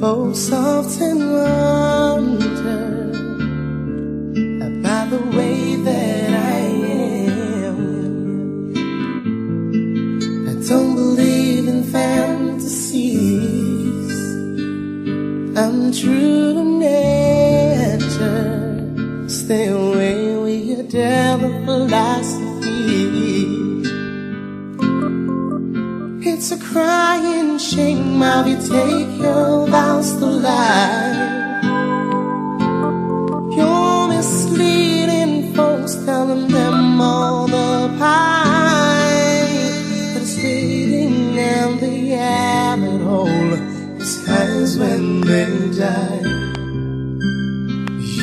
for soft and wonder about the way that I am. I don't believe in fantasies. I'm true to nature. Stay away with your devil philosophy. It's a crying shame how you take your vows to lie. You're misleading folks, telling them all the pie that's waiting in the rabbit hole. It's times when they die.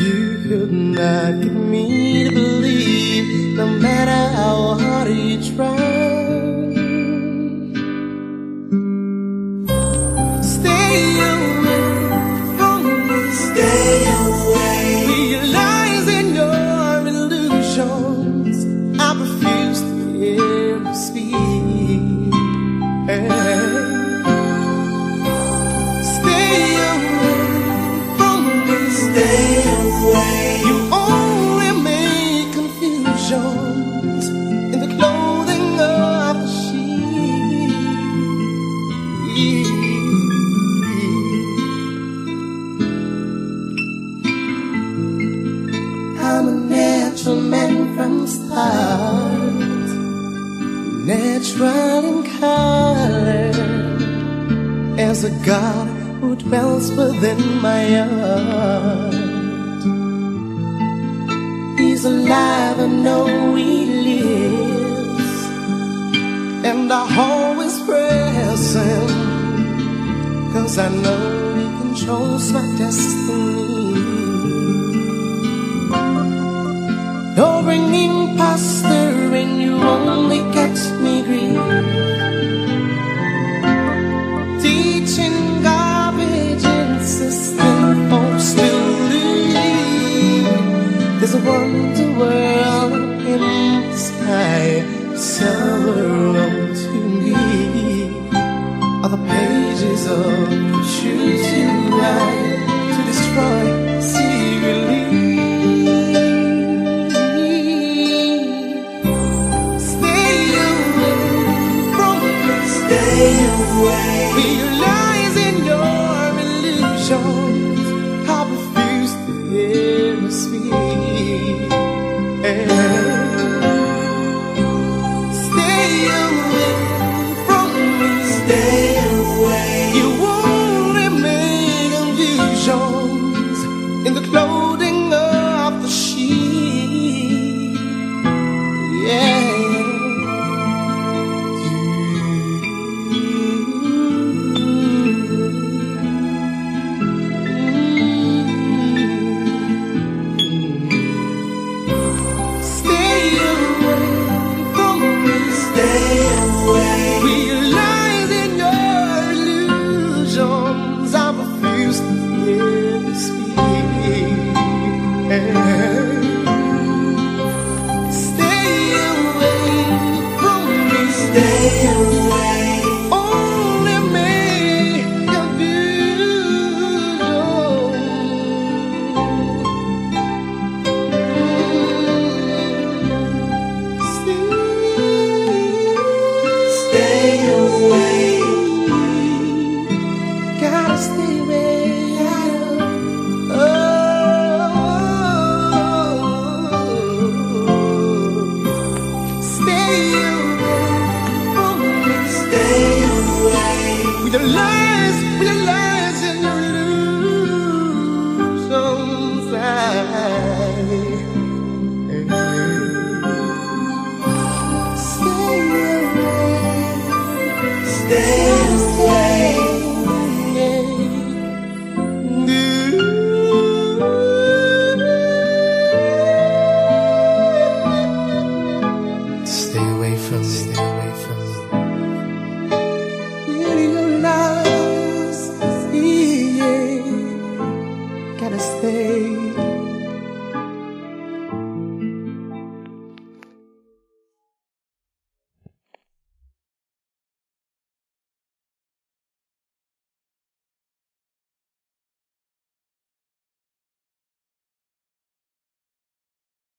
You could not get me to believe, no matter how hard you try. Natural in color, as a God who dwells within my heart. He's alive, I know He lives, and I always praise Him, cause I know He controls my destiny. You're bringing pasta and you only there's a wonder world in the sky. Somewhere to me are the pages of away. Stay Say.